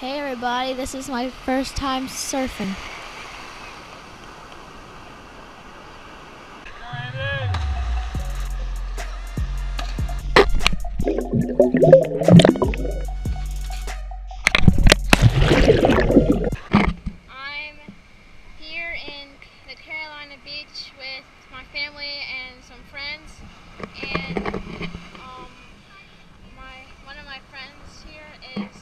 Hey everybody, this is my first time surfing. I'm here in the Carolina Beach with my family and some friends, and um, my one of my friends here is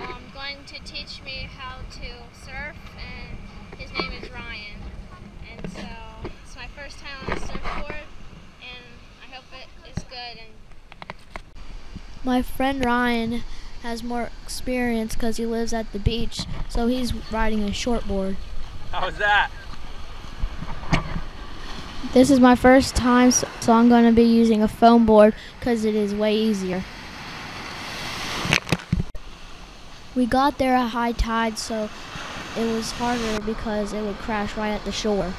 um, going to teach me how to surf, and his name is Ryan. And so it's my first time on a surfboard, and I hope it is good. And My friend Ryan has more experience because he lives at the beach, so he's riding a shortboard. How's that? This is my first time, so I'm going to be using a foam board because it is way easier. We got there at high tide, so it was harder because it would crash right at the shore.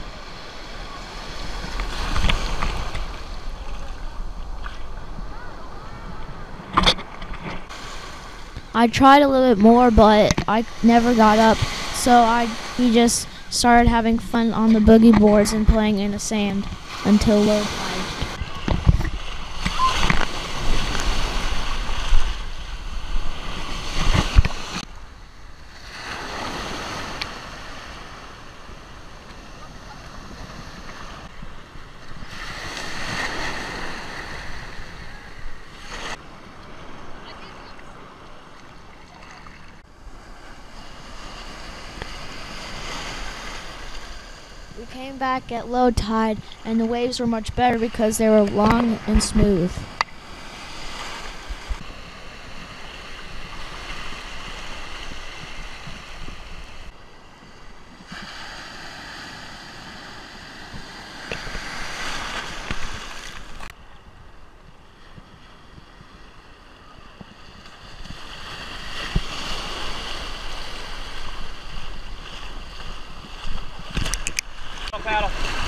I tried a little bit more, but I never got up, so I we just started having fun on the boogie boards and playing in the sand until low tide. We came back at low tide, and the waves were much better because they were long and smooth. Paddle.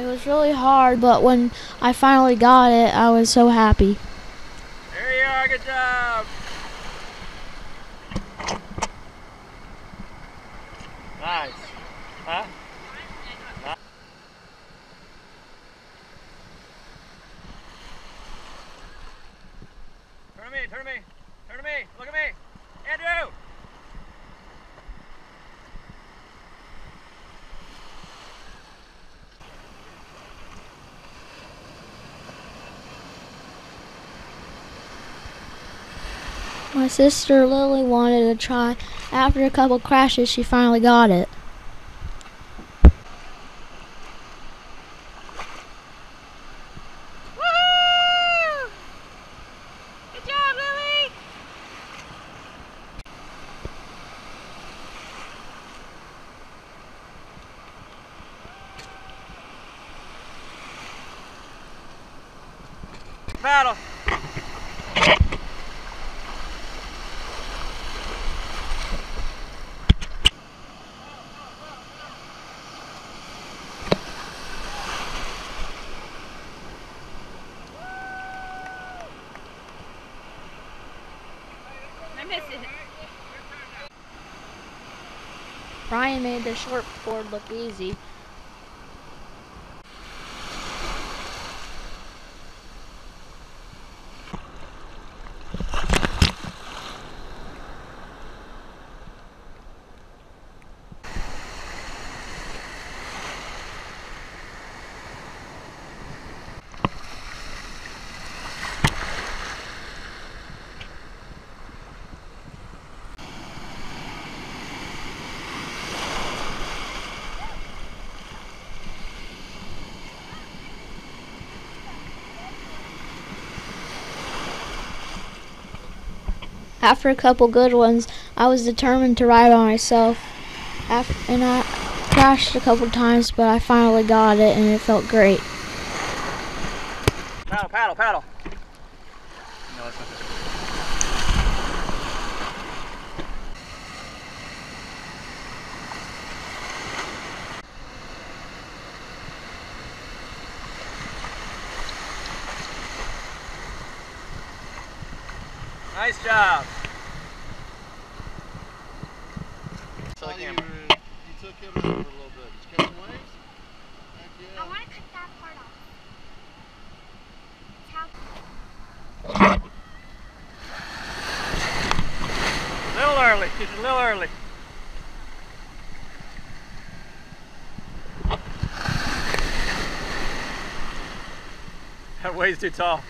It was really hard, but when I finally got it, I was so happy. There you are. Good job. Nice. Huh? Turn to me. Turn to me. Turn to me. Look at me. Andrew. My sister Lily wanted to try. After a couple crashes, she finally got it. Woo! Missed it. Ryan made the short board look easy. After a couple good ones, I was determined to ride by myself. After, and I crashed a couple times, but I finally got it and it felt great. Paddle, paddle, paddle. No, Nice job. Thought you, you took him over a little bit. Did you catch some waves? Heck yeah. I want to cut that part off. How- Little early, just a little early. That way's too tall.